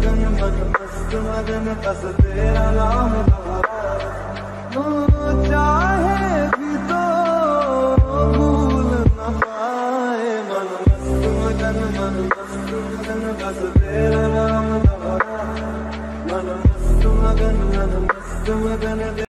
मगन मग मस्त मगन बस तेरा नाम चाहे भी तो भूल न पाए मन मस्त मगन मन मस्त मगन बस तेरा नाम मन मस्त मगन मन मस्त मगन